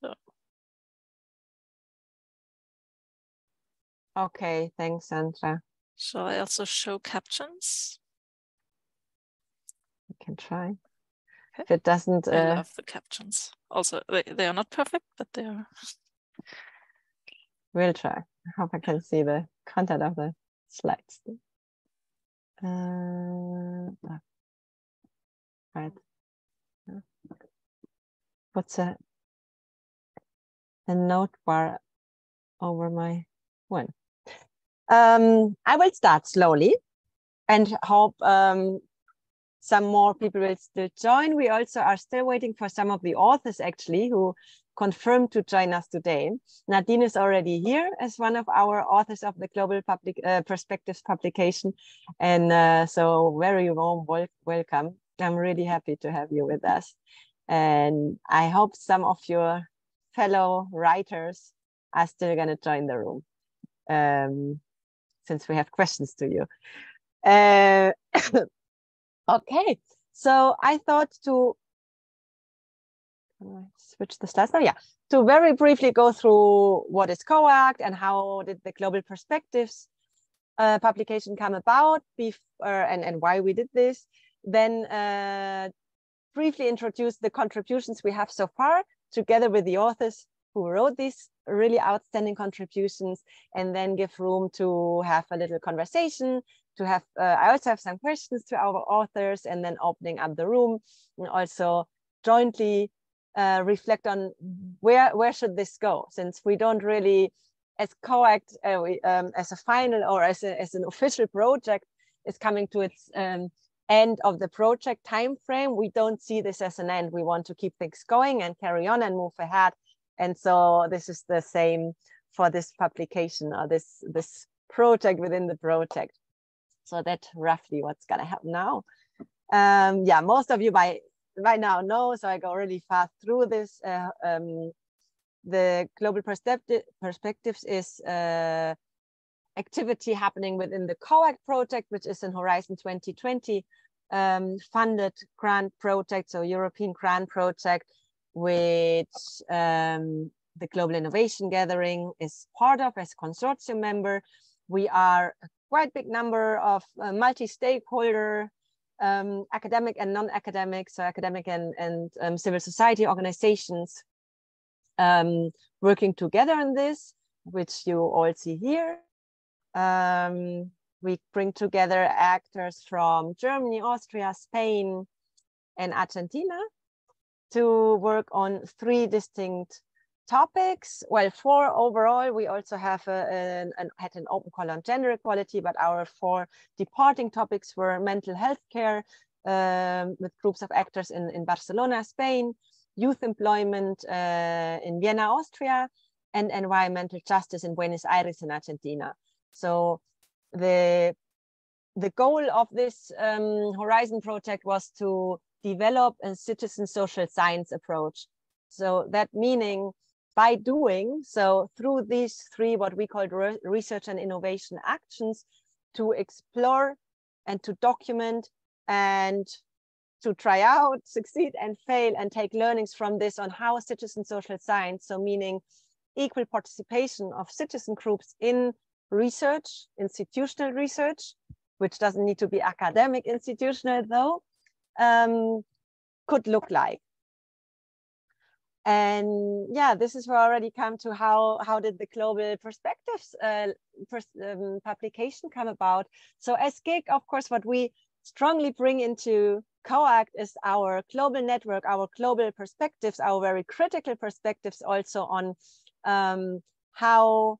So. Okay, thanks, Sandra. Shall I also show captions? I can try. Okay. If it doesn't. I uh... love the captions. Also, they, they are not perfect, but they are. We'll try. I hope I can see the content of the slides. Uh, right. What's a, a note bar over my one? Um, I will start slowly and hope um, some more people will still join. We also are still waiting for some of the authors actually who confirmed to join us today. Nadine is already here as one of our authors of the Global Public uh, Perspectives publication. And uh, so very warm wel welcome. I'm really happy to have you with us. And I hope some of your fellow writers are still going to join the room um, since we have questions to you. Uh, okay, so I thought to switch the slides now? Yeah, to very briefly go through what is COACT and how did the Global Perspectives uh, publication come about before, and, and why we did this. Then uh, briefly introduce the contributions we have so far together with the authors who wrote these really outstanding contributions and then give room to have a little conversation to have uh, i also have some questions to our authors and then opening up the room and also jointly uh, reflect on where where should this go? Since we don't really as COACT uh, um, as a final or as, a, as an official project is coming to its um, end of the project time frame we don't see this as an end. We want to keep things going and carry on and move ahead. And so this is the same for this publication or this this project within the project. So that roughly what's going to happen now. Um, yeah most of you by right now know, so I go really fast through this. Uh, um, the global perspective, perspectives is uh, activity happening within the COACT project, which is in Horizon 2020 um, funded grant project, so European grant project, which um, the Global Innovation Gathering is part of as consortium member. We are a quite big number of uh, multi-stakeholder um, academic and non-academic, so academic and, and um, civil society organizations um, working together on this, which you all see here. Um, we bring together actors from Germany, Austria, Spain, and Argentina to work on three distinct topics. Well, four overall. We also have a, an, an, had an open call on gender equality, but our four departing topics were mental health care um, with groups of actors in, in Barcelona, Spain, youth employment uh, in Vienna, Austria, and environmental justice in Buenos Aires in Argentina. So the the goal of this um, Horizon project was to develop a citizen social science approach. So that meaning by doing so through these three what we call re research and innovation actions to explore and to document and to try out succeed and fail and take learnings from this on how citizen social science so meaning equal participation of citizen groups in research institutional research which doesn't need to be academic institutional though um, could look like. And yeah this is where I already come to how how did the global perspectives uh, pers um, publication come about. So as GIG of course what we strongly bring into COACT is our global network our global perspectives our very critical perspectives also on um, how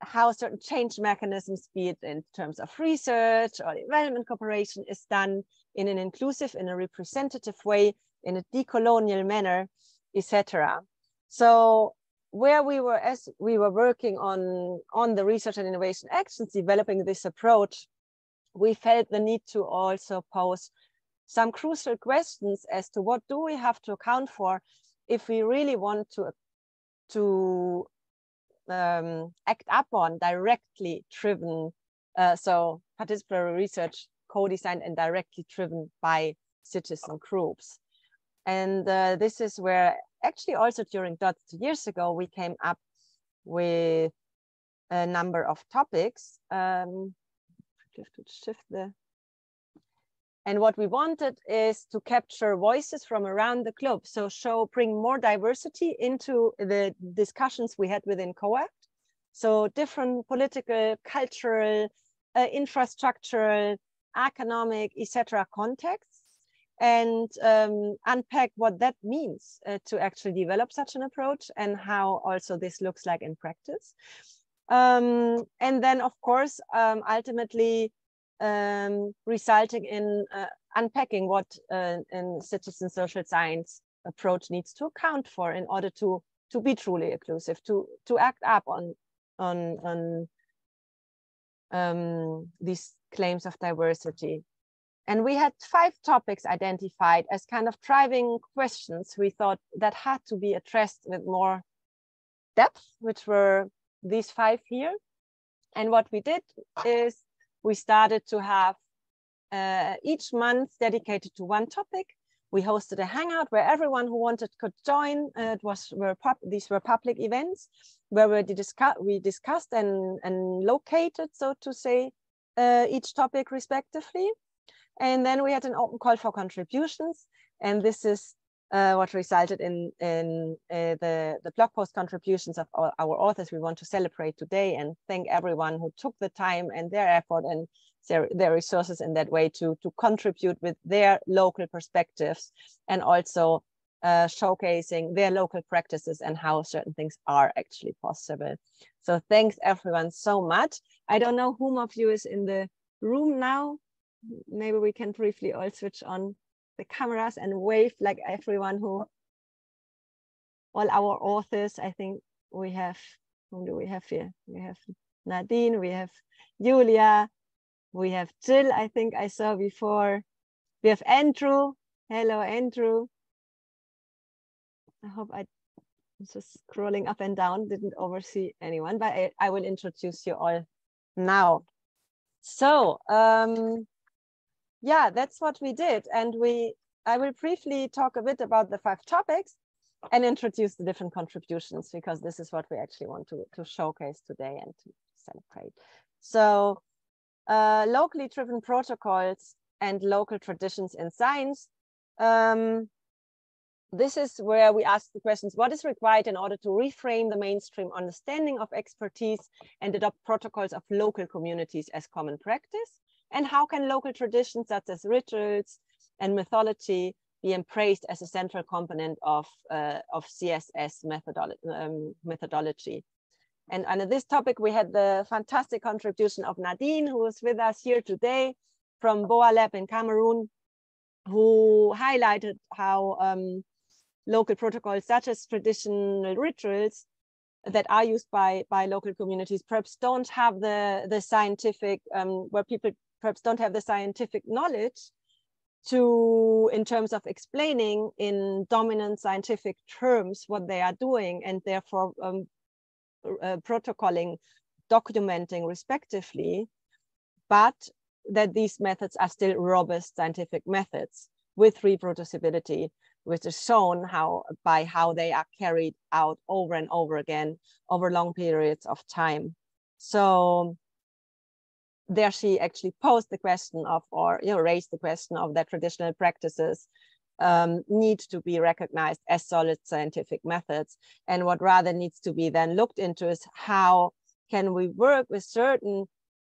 how certain change mechanisms, be it in terms of research or development cooperation, is done in an inclusive, in a representative way, in a decolonial manner, etc. So where we were as we were working on on the research and innovation actions, developing this approach, we felt the need to also pose some crucial questions as to what do we have to account for if we really want to to um, act upon directly driven, uh, so participatory research co-designed and directly driven by citizen groups. And uh, this is where actually also during DOTS two years ago, we came up with a number of topics. Um, have to shift the and what we wanted is to capture voices from around the globe. So show, bring more diversity into the discussions we had within COACT. So different political, cultural, uh, infrastructural, economic, etc. contexts and um, unpack what that means uh, to actually develop such an approach and how also this looks like in practice. Um, and then, of course, um, ultimately um, resulting in uh, unpacking what uh, a citizen social science approach needs to account for in order to to be truly inclusive, to to act up on on on um, these claims of diversity. And we had five topics identified as kind of driving questions we thought that had to be addressed with more depth, which were these five here. And what we did is we started to have uh, each month dedicated to one topic. We hosted a hangout where everyone who wanted could join. Uh, it was were these were public events where we, discuss, we discussed and, and located, so to say, uh, each topic respectively. And then we had an open call for contributions. And this is uh, what resulted in, in uh, the, the blog post contributions of our, our, authors we want to celebrate today and thank everyone who took the time and their effort and their, their resources in that way to, to contribute with their local perspectives and also uh, showcasing their local practices and how certain things are actually possible. So thanks everyone so much. I don't know whom of you is in the room now. Maybe we can briefly all switch on the cameras and wave like everyone who, all our authors, I think we have, whom do we have here? We have Nadine, we have Julia, we have Jill, I think I saw before. We have Andrew. Hello, Andrew. I hope I was just scrolling up and down, didn't oversee anyone, but I, I will introduce you all now. So um, yeah, that's what we did. And we, I will briefly talk a bit about the five topics and introduce the different contributions because this is what we actually want to, to showcase today and to celebrate. So uh, locally driven protocols and local traditions in science. Um, this is where we ask the questions, what is required in order to reframe the mainstream understanding of expertise and adopt protocols of local communities as common practice? And how can local traditions such as rituals and mythology be embraced as a central component of, uh, of CSS methodolo um, methodology? And under this topic, we had the fantastic contribution of Nadine, who is with us here today from Boa Lab in Cameroon, who highlighted how um, local protocols such as traditional rituals that are used by, by local communities perhaps don't have the, the scientific, um, where people perhaps don't have the scientific knowledge to in terms of explaining in dominant scientific terms what they are doing and therefore um, uh, protocoling documenting respectively but that these methods are still robust scientific methods with reproducibility which is shown how by how they are carried out over and over again over long periods of time. So there she actually posed the question of, or you know, raised the question of that traditional practices um, need to be recognized as solid scientific methods. And what rather needs to be then looked into is how can we work with certain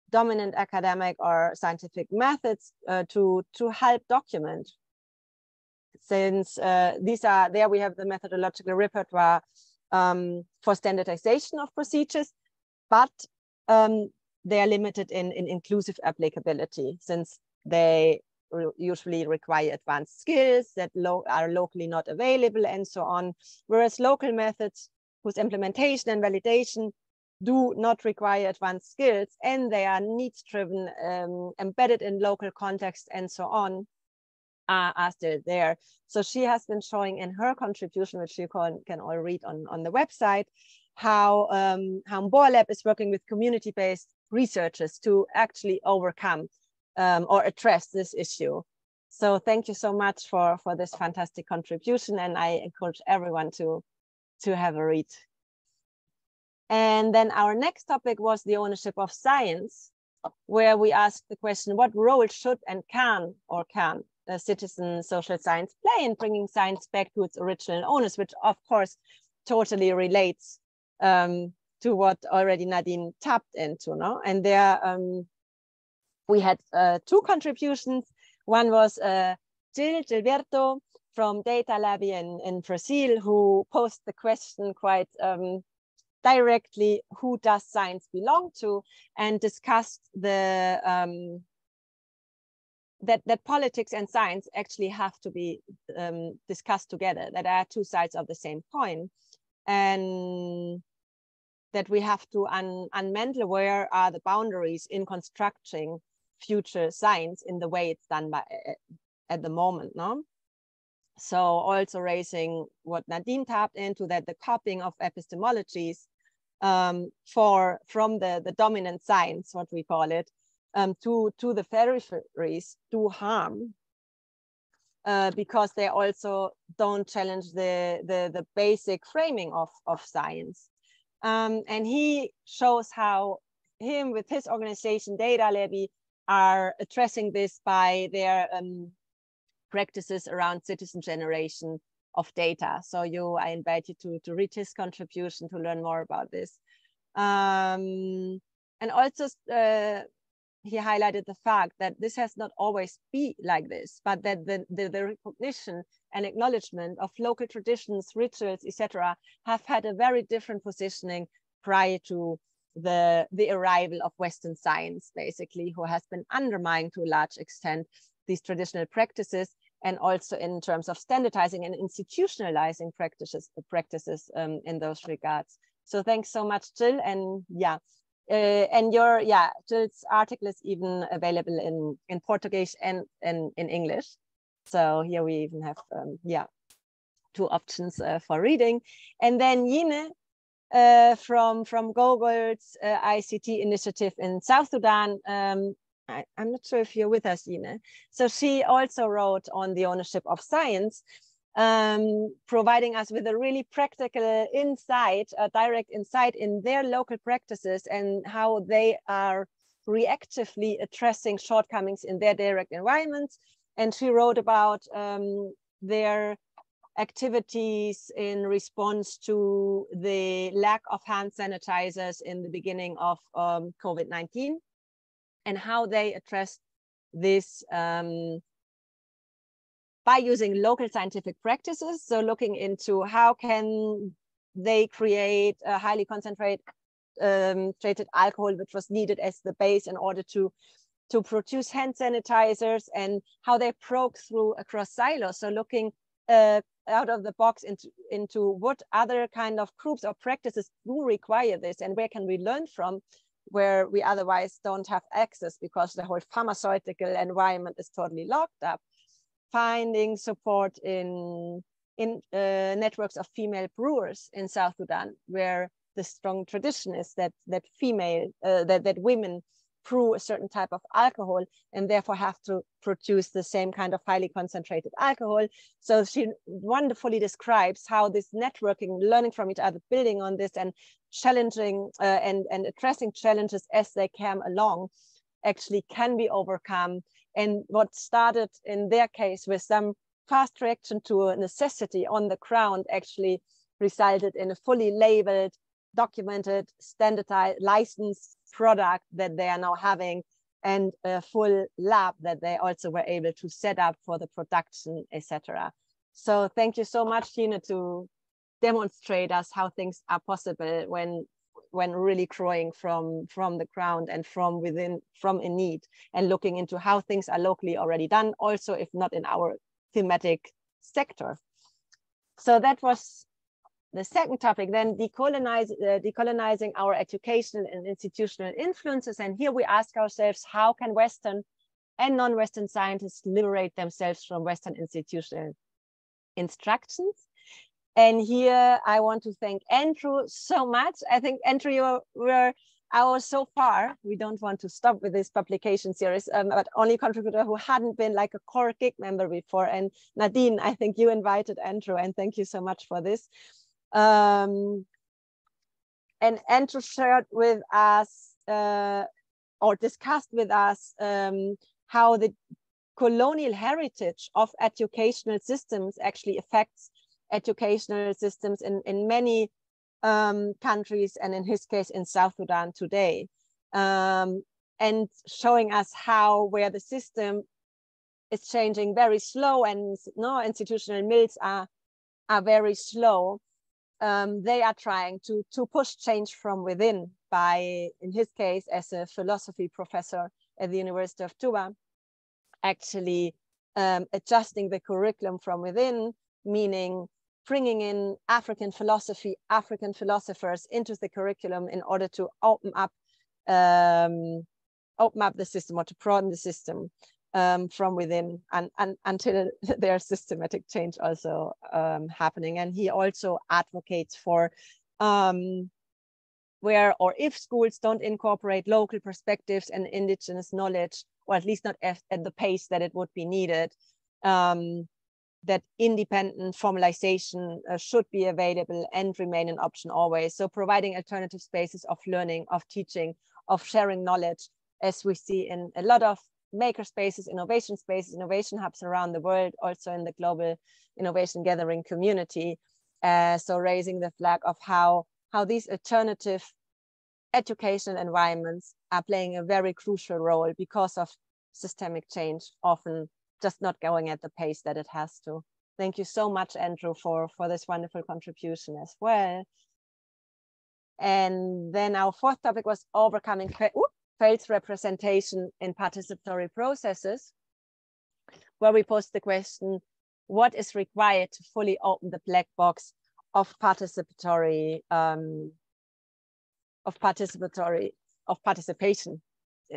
dominant academic or scientific methods uh, to, to help document. Since uh, these are, there we have the methodological repertoire um, for standardization of procedures, but um, they are limited in, in inclusive applicability since they re usually require advanced skills that lo are locally not available and so on. Whereas local methods whose implementation and validation do not require advanced skills and they are needs driven, um, embedded in local context and so on are, still there. So she has been showing in her contribution, which you can, can all read on, on the website, how, um, how Boa Lab is working with community-based researchers to actually overcome um, or address this issue. So thank you so much for, for this fantastic contribution. And I encourage everyone to, to have a read. And then our next topic was the ownership of science, where we asked the question, what role should and can or can citizen social science play in bringing science back to its original owners, which of course totally relates um, to what already Nadine tapped into. No? And there um, we had uh, two contributions. One was uh, Jill Gilberto from Data Labe in, in Brazil, who posed the question quite um, directly who does science belong to and discussed the um, that that politics and science actually have to be um, discussed together that are two sides of the same coin and that we have to un unmental where are the boundaries in constructing future science in the way it's done by at the moment no so also raising what Nadine tapped into that the copying of epistemologies um, for from the, the dominant science, what we call it, um, to, to the peripheries do harm uh, because they also don't challenge the, the, the basic framing of, of science. Um, and he shows how him with his organization Data Labe are addressing this by their um, practices around citizen generation of data. So you, I invite you to, to read his contribution to learn more about this. Um, and also uh, he highlighted the fact that this has not always been like this, but that the, the, the recognition and acknowledgement of local traditions, rituals, etc., have had a very different positioning prior to the, the arrival of Western science, basically, who has been undermining to a large extent these traditional practices and also in terms of standardizing and institutionalizing practices practices um, in those regards. So thanks so much, Jill. And yeah, uh, and your yeah, Jill's article is even available in in Portuguese and, and in English. So here we even have um, yeah, two options uh, for reading. And then Yine uh, from from Google's uh, ICT initiative in South Sudan um, I, am not sure if you're with us, Ina. So she also wrote on the ownership of science, um, providing us with a really practical insight, a direct insight in their local practices and how they are reactively addressing shortcomings in their direct environments. And she wrote about um, their activities in response to the lack of hand sanitizers in the beginning of um, COVID-19 and how they addressed this um, by using local scientific practices. So looking into how can they create a highly concentrated um, alcohol, which was needed as the base in order to to produce hand sanitizers and how they broke through across silos. So looking uh, out of the box into, into what other kind of groups or practices do require this and where can we learn from where we otherwise don't have access because the whole pharmaceutical environment is totally locked up. Finding support in, in uh, networks of female brewers in South Sudan, where the strong tradition is that, that female, uh, that, that women brew a certain type of alcohol and therefore have to produce the same kind of highly concentrated alcohol. So she wonderfully describes how this networking, learning from each other, building on this and challenging uh, and, and addressing challenges as they come along actually can be overcome. And what started in their case with some fast reaction to a necessity on the ground actually resulted in a fully labeled, documented, standardized, licensed product that they are now having and a full lab that they also were able to set up for the production, etc. So thank you so much, Tina, to demonstrate us how things are possible when when really growing from from the ground and from within from in need and looking into how things are locally already done also if not in our thematic sector so that was the second topic then decolonize, uh, decolonizing our educational and institutional influences and here we ask ourselves how can western and non-western scientists liberate themselves from western institutional instructions and here I want to thank Andrew so much. I think Andrew, you were our so far, we don't want to stop with this publication series, um, but only contributor who hadn't been like a core GIG member before. And Nadine, I think you invited Andrew, and thank you so much for this. Um, and Andrew shared with us uh, or discussed with us um, how the colonial heritage of educational systems actually affects educational systems in, in many um, countries and in his case in South Sudan today. Um, and showing us how where the system is changing very slow and no institutional mills are are very slow um, they are trying to to push change from within by in his case as a philosophy professor at the university of Juba, actually um, adjusting the curriculum from within meaning bringing in African philosophy, African philosophers into the curriculum in order to open up, um, open up the system or to broaden the system um, from within and, and until there's systematic change also um, happening. And he also advocates for um, where or if schools don't incorporate local perspectives and indigenous knowledge, or at least not at, at the pace that it would be needed, um, that independent formalization uh, should be available and remain an option always. So providing alternative spaces of learning, of teaching, of sharing knowledge, as we see in a lot of maker spaces, innovation spaces, innovation hubs around the world, also in the global innovation gathering community. Uh, so raising the flag of how, how these alternative educational environments are playing a very crucial role because of systemic change, often just not going at the pace that it has to. Thank you so much, Andrew, for, for this wonderful contribution as well. And then our fourth topic was overcoming failed representation in participatory processes, where we posed the question, what is required to fully open the black box of participatory um, of participatory of participation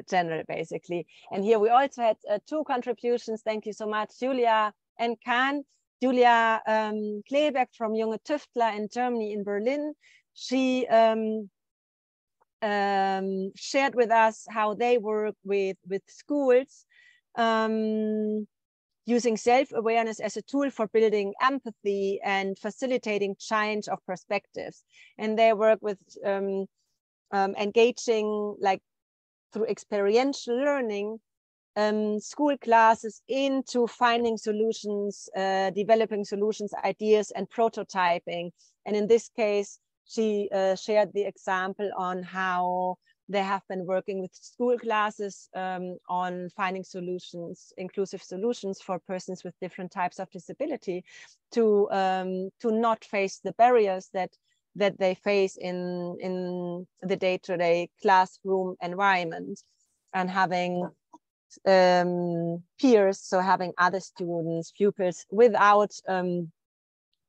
general, basically. And here we also had uh, two contributions. Thank you so much, Julia and Kahn. Julia um, Kleberg from Junge Tüftler in Germany, in Berlin. She um, um, shared with us how they work with, with schools um, using self-awareness as a tool for building empathy and facilitating change of perspectives. And they work with um, um, engaging like through experiential learning um, school classes into finding solutions, uh, developing solutions, ideas, and prototyping. And in this case, she uh, shared the example on how they have been working with school classes um, on finding solutions, inclusive solutions for persons with different types of disability to, um, to not face the barriers that that they face in in the day-to-day classroom environment and having um, peers so having other students pupils without um,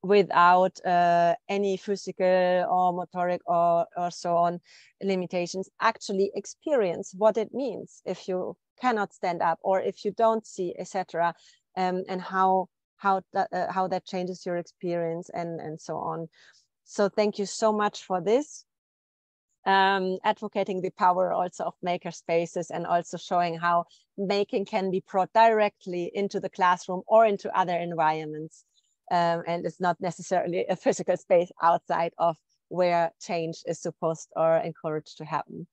without uh, any physical or motoric or, or so on limitations actually experience what it means if you cannot stand up or if you don't see etc um, and how how that uh, how that changes your experience and and so on so thank you so much for this. Um, advocating the power also of maker spaces and also showing how making can be brought directly into the classroom or into other environments. Um, and it's not necessarily a physical space outside of where change is supposed or encouraged to happen.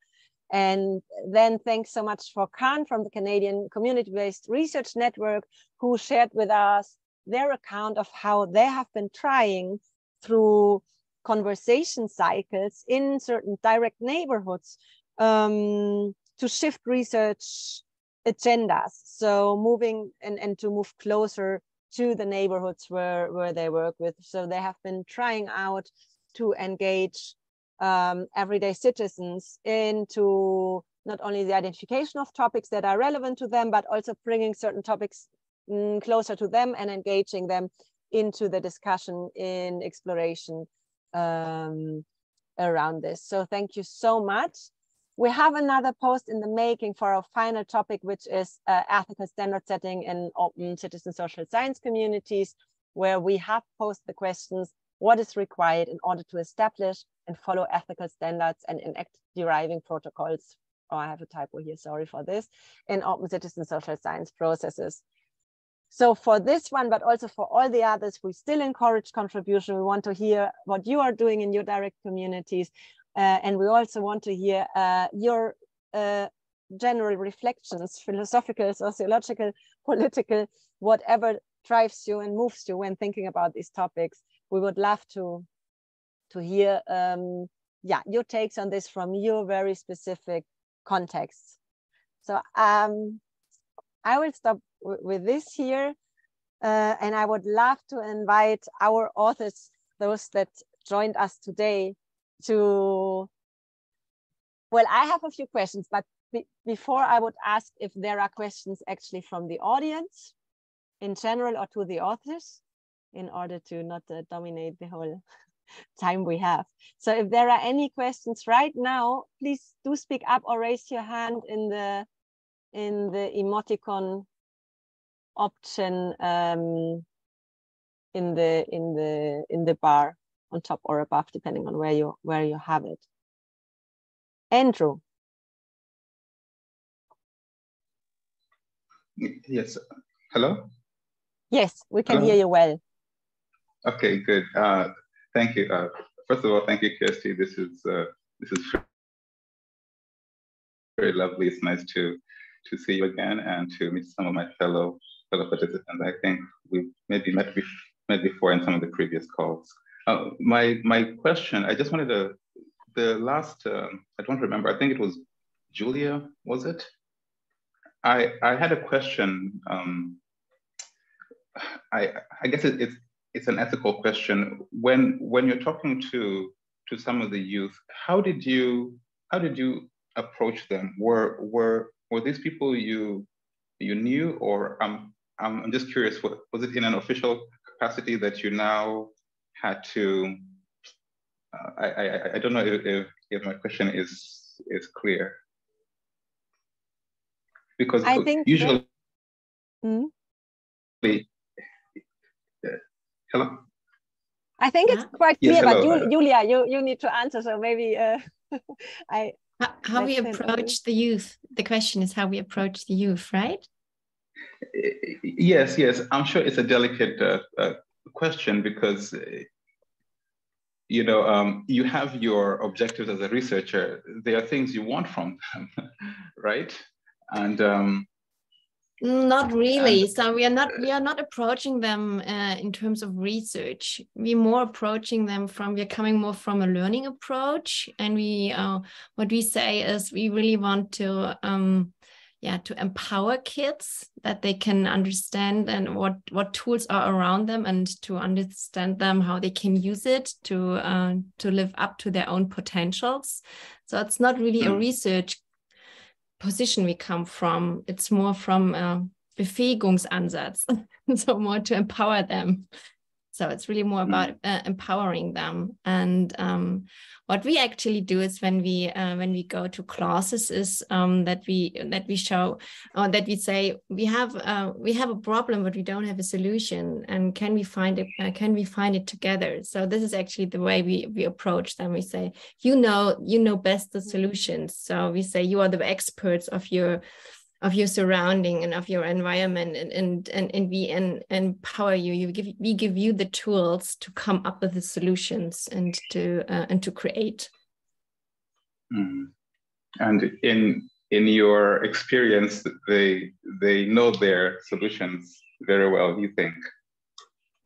And then thanks so much for Khan from the Canadian Community-Based Research Network, who shared with us their account of how they have been trying through conversation cycles in certain direct neighborhoods um, to shift research agendas. So moving and, and to move closer to the neighborhoods where, where they work with. So they have been trying out to engage um, everyday citizens into not only the identification of topics that are relevant to them, but also bringing certain topics mm, closer to them and engaging them into the discussion in exploration um, around this. So thank you so much. We have another post in the making for our final topic, which is uh, ethical standard setting in open citizen social science communities, where we have posed the questions, what is required in order to establish and follow ethical standards and enact deriving protocols. Oh, I have a typo here, sorry for this, in open citizen social science processes. So for this one, but also for all the others, we still encourage contribution. We want to hear what you are doing in your direct communities. Uh, and we also want to hear uh, your uh, general reflections, philosophical, sociological, political, whatever drives you and moves you when thinking about these topics. We would love to, to hear um, yeah, your takes on this from your very specific context. So um, I will stop with this here. Uh, and I would love to invite our authors, those that joined us today, to, well, I have a few questions, but be before I would ask if there are questions actually from the audience in general or to the authors in order to not uh, dominate the whole time we have. So if there are any questions right now, please do speak up or raise your hand in the in the emoticon option um, in the in the in the bar on top or above, depending on where you where you have it. Andrew. Yes. Hello. Yes, we can Hello? hear you well. Okay, good. Uh, thank you. Uh, first of all, thank you, Kirsty. This is uh, this is very lovely. It's nice to to see you again and to meet some of my fellow fellow participants. I think we maybe met, met before in some of the previous calls. Uh, my my question, I just wanted to, the last, uh, I don't remember, I think it was Julia, was it? I, I had a question. Um, I, I guess it, it's, it's an ethical question. When, when you're talking to, to some of the youth, how did you, how did you approach them? Were, were, were these people you, you knew or um, I'm just curious, was it in an official capacity that you now had to, uh, I, I, I don't know if, if, if my question is, is clear. Because I think usually, mm -hmm. hello? I think it's quite clear, yes, but you, Julia, you, you need to answer. So maybe uh, I. How, how we approach the youth. The question is how we approach the youth, right? Yes, yes. I'm sure it's a delicate uh, uh, question because, uh, you know, um, you have your objectives as a researcher. There are things you want from them, right? And um, not really. And, so we are not we are not approaching them uh, in terms of research. We're more approaching them from we're coming more from a learning approach, and we uh, what we say is we really want to. Um, yeah to empower kids that they can understand and what what tools are around them and to understand them how they can use it to uh, to live up to their own potentials. So it's not really a mm. research position we come from. It's more from a befähigungsansatz. So more to empower them so it's really more mm. about uh, empowering them. And um, what we actually do is when we uh, when we go to classes is um, that we that we show or that we say we have uh, we have a problem but we don't have a solution. And can we find it uh, can we find it together? So this is actually the way we we approach them. We say you know you know best the solutions. So we say you are the experts of your of your surrounding and of your environment and and and, and we and, empower you you give we give you the tools to come up with the solutions and to uh, and to create mm. and in in your experience they they know their solutions very well you think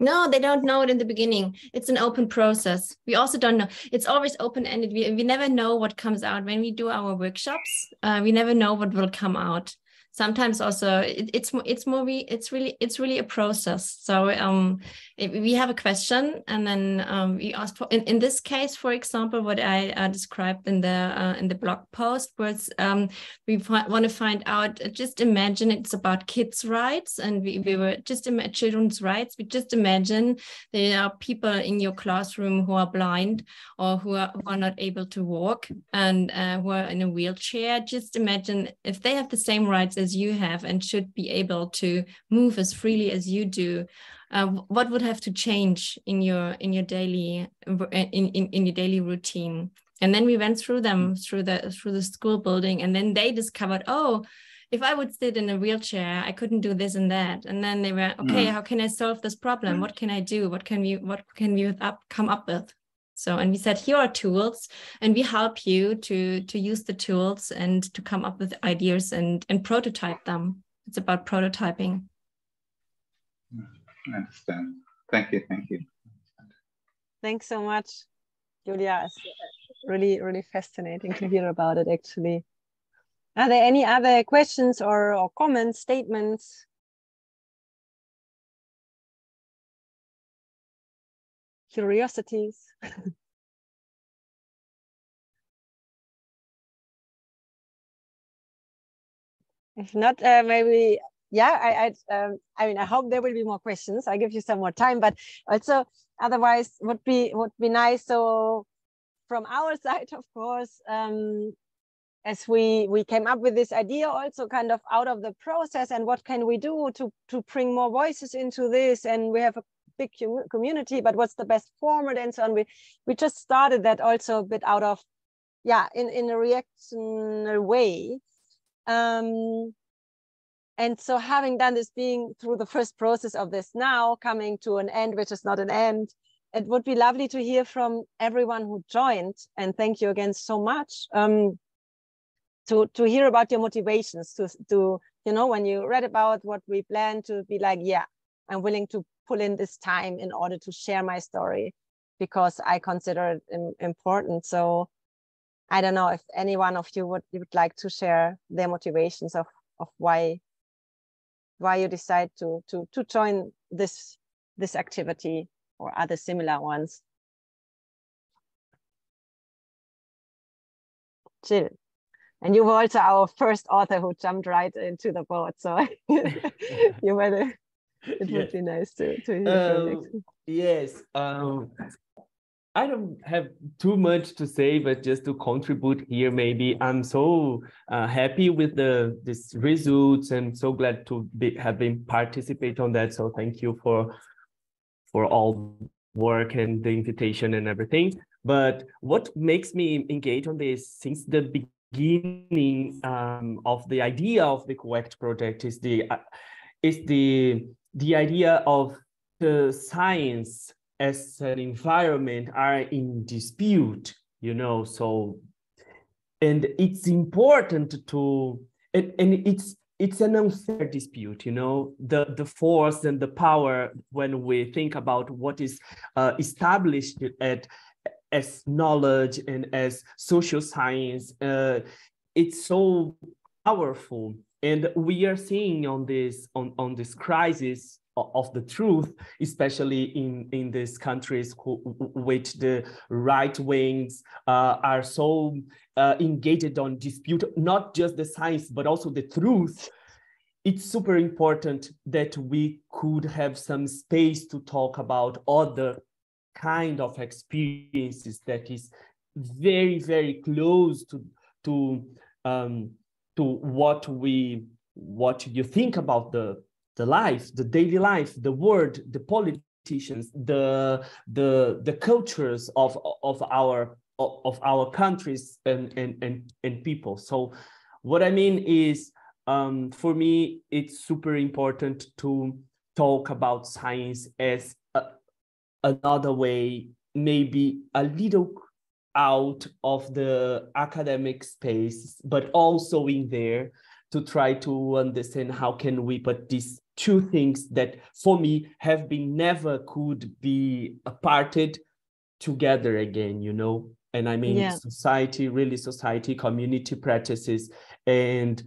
no, they don't know it in the beginning. It's an open process. We also don't know. It's always open ended. We, we never know what comes out. When we do our workshops, uh, we never know what will come out sometimes also it, it's it's more we it's really it's really a process. So um we have a question and then um, we ask for in, in this case for example what i uh, described in the uh, in the blog post was um, we want to find out uh, just imagine it's about kids rights and we, we were just imagine children's rights. We just imagine there are people in your classroom who are blind or who are, who are not able to walk and uh, who are in a wheelchair. Just imagine if they have the same rights as you have and should be able to move as freely as you do uh, what would have to change in your in your daily in, in, in your daily routine and then we went through them through the through the school building and then they discovered oh if I would sit in a wheelchair, I couldn't do this and that. And then they were, okay, mm. how can I solve this problem? What can I do? What can we what can we up, come up with? So, and we said, here are tools, and we help you to to use the tools and to come up with ideas and and prototype them. It's about prototyping. Mm, I understand. Thank you. Thank you. Thanks so much, Julia. It's really, really fascinating to hear about it, actually. Are there any other questions or, or comments, statements? Curiosities? if not, uh, maybe, yeah, I, um, I mean, I hope there will be more questions. I give you some more time, but also otherwise would be, would be nice. So from our side, of course, um, as we we came up with this idea also kind of out of the process and what can we do to to bring more voices into this and we have a big community but what's the best format and so on we we just started that also a bit out of yeah in in a reactional way. Um and so having done this being through the first process of this now coming to an end which is not an end it would be lovely to hear from everyone who joined. And thank you again so much um, to to hear about your motivations to to you know when you read about what we plan to be like yeah i'm willing to pull in this time in order to share my story because i consider it important. So i don't know if any one of you would, would like to share their motivations of of why why you decide to to to join this this activity or other similar ones. Jill. And you were also our first author who jumped right into the boat so you were the, it would be nice to, to hear um, yes um, I don't have too much to say, but just to contribute here, maybe I'm so uh, happy with the these results and so glad to be, have been participate on that. So thank you for for all work and the invitation and everything. But what makes me engage on this since the beginning beginning um, of the idea of the COACT project is the uh, is the the idea of the science as an environment are in dispute you know so and it's important to and, and it's it's an unfair dispute you know the the force and the power when we think about what is uh, established at as knowledge and as social science uh, it's so powerful and we are seeing on this on, on this crisis of the truth, especially in, in these countries who, which the right wings uh, are so uh, engaged on dispute, not just the science, but also the truth. It's super important that we could have some space to talk about other kind of experiences that is very very close to to um, to what we what you think about the the life the daily life the world the politicians the the the cultures of of our of our countries and and and, and people. So what i mean is um, for me it's super important to talk about science as another way, maybe a little out of the academic space, but also in there to try to understand how can we put these two things that for me have been never could be aparted together again, you know? And I mean yeah. society, really society, community practices, and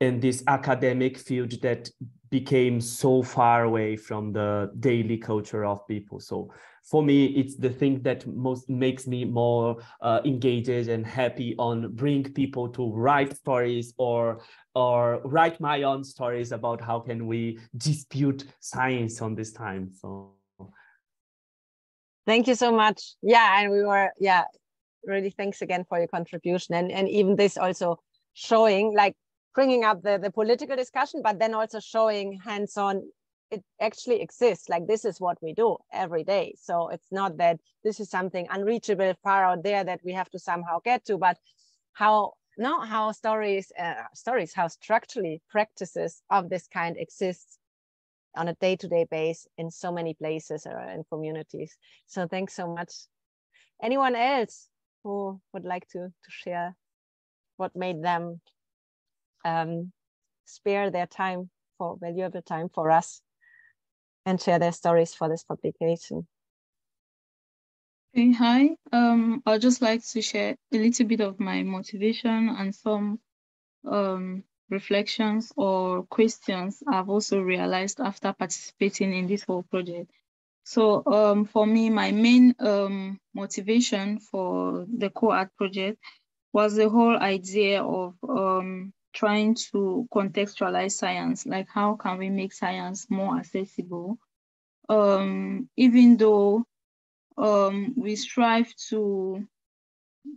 and this academic field that became so far away from the daily culture of people. So for me, it's the thing that most makes me more uh, engaged and happy on bring people to write stories or or write my own stories about how can we dispute science on this time. So thank you so much. Yeah, and we were yeah, really thanks again for your contribution and and even this also showing like bringing up the, the political discussion, but then also showing hands-on it actually exists. Like this is what we do every day. So it's not that this is something unreachable far out there that we have to somehow get to, but how no how stories uh, stories how structurally practices of this kind exist on a day-to-day base in so many places or in communities. So thanks so much. Anyone else who would like to, to share what made them um, spare their time for valuable time for us and share their stories for this publication. Hey, hi. Um, I'd just like to share a little bit of my motivation and some um, reflections or questions I've also realized after participating in this whole project. So um, for me, my main um, motivation for the COACT project was the whole idea of um, trying to contextualize science, like how can we make science more accessible? Um, even though um, we strive to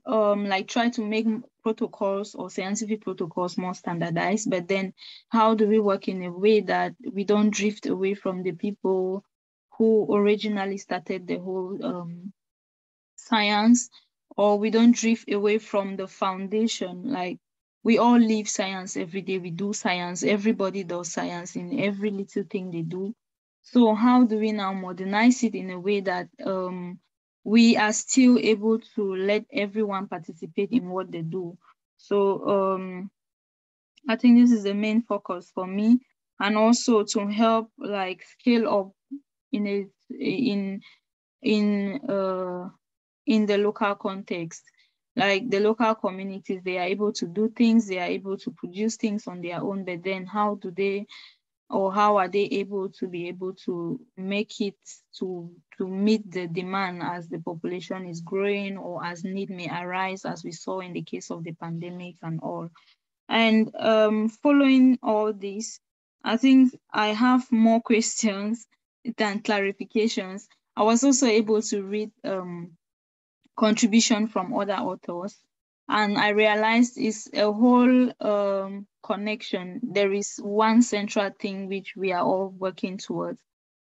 um, like try to make protocols or scientific protocols more standardized, but then how do we work in a way that we don't drift away from the people who originally started the whole um, science, or we don't drift away from the foundation, like we all live science every day. We do science. Everybody does science in every little thing they do. So how do we now modernize it in a way that um, we are still able to let everyone participate in what they do? So um, I think this is the main focus for me, and also to help like scale up in a in in uh, in the local context like the local communities, they are able to do things, they are able to produce things on their own, but then how do they or how are they able to be able to make it to to meet the demand as the population is growing or as need may arise as we saw in the case of the pandemic and all? And um, following all this i think i have more questions than clarifications. I was also able to read um, contribution from other authors. And I realized it's a whole um, connection. There is one central thing which we are all working towards,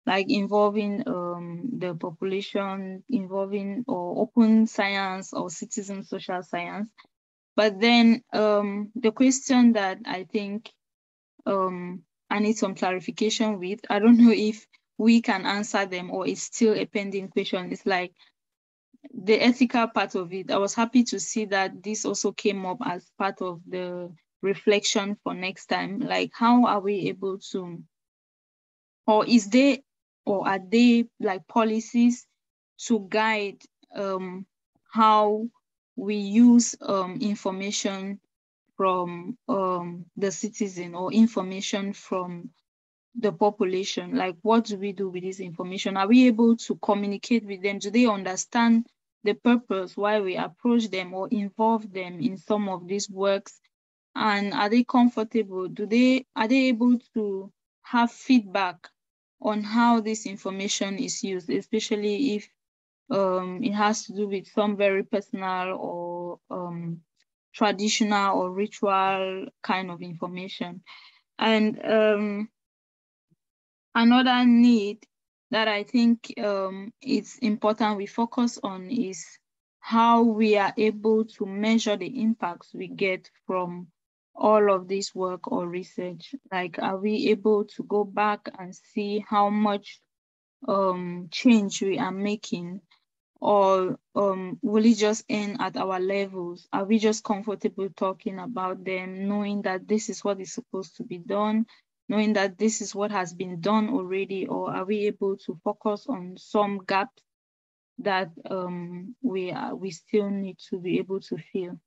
like involving um, the population, involving or open science or citizen social science. But then um, the question that I think um, I need some clarification with, I don't know if we can answer them or it's still a pending question. It's like, the ethical part of it, I was happy to see that this also came up as part of the reflection for next time. Like, how are we able to, or is there, or are there like policies to guide um, how we use um, information from um, the citizen or information from the population? Like, what do we do with this information? Are we able to communicate with them? Do they understand the purpose why we approach them or involve them in some of these works? And are they comfortable? Do they are they able to have feedback on how this information is used, especially if um, it has to do with some very personal or um, traditional or ritual kind of information. And um, Another need that I think um, it's important we focus on is how we are able to measure the impacts we get from all of this work or research. Like, are we able to go back and see how much um, change we are making? Or um, will it just end at our levels? Are we just comfortable talking about them, knowing that this is what is supposed to be done? Knowing that this is what has been done already, or are we able to focus on some gaps that um, we are, we still need to be able to fill?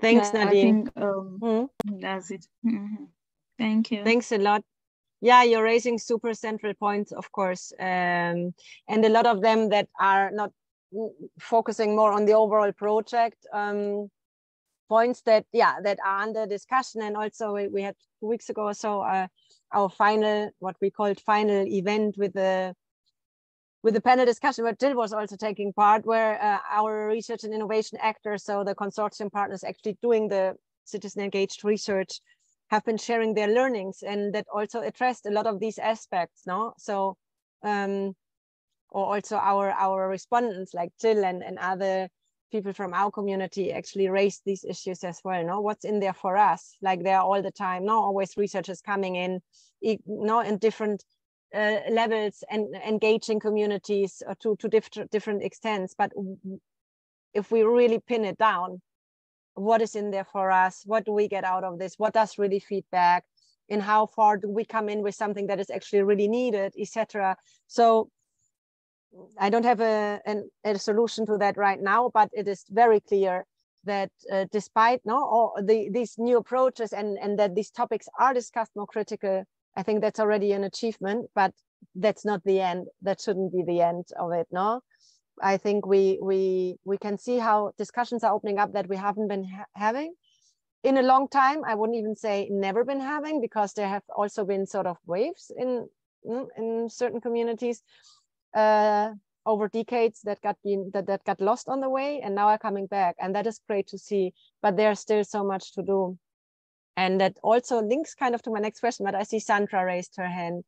Thanks, yeah, Nadine. Think, um, mm-hmm. That's it. Mm -hmm. Thank you. Thanks a lot. Yeah, you're raising super central points, of course, um, and a lot of them that are not focusing more on the overall project. Um, points that yeah that are under discussion and also we, had two weeks ago or so uh, our final what we called final event with the with the panel discussion where Jill was also taking part, where uh, our research and innovation actors, so the consortium partners actually doing the citizen engaged research, have been sharing their learnings and that also addressed a lot of these aspects, no? So, um, or also our, our respondents like Jill and, and other people from our community actually raised these issues as well, no? What's in there for us? Like there are all the time, no? Always researchers coming in, you know, in different uh, levels and engaging communities uh, to, to diff different extents. But if we really pin it down, what is in there for us? What do we get out of this? What does really feedback? And how far do we come in with something that is actually really needed, etc. So I don't have a, an, a solution to that right now, but it is very clear that uh, despite no all the, these new approaches and, and that these topics are discussed more critical I think that's already an achievement, but that's not the end. That shouldn't be the end of it, no? I think we we we can see how discussions are opening up that we haven't been ha having in a long time. I wouldn't even say never been having because there have also been sort of waves in in certain communities uh, over decades that got been that, that got lost on the way and now are coming back and that is great to see. But there's still so much to do. And that also links kind of to my next question, but I see Sandra raised her hand.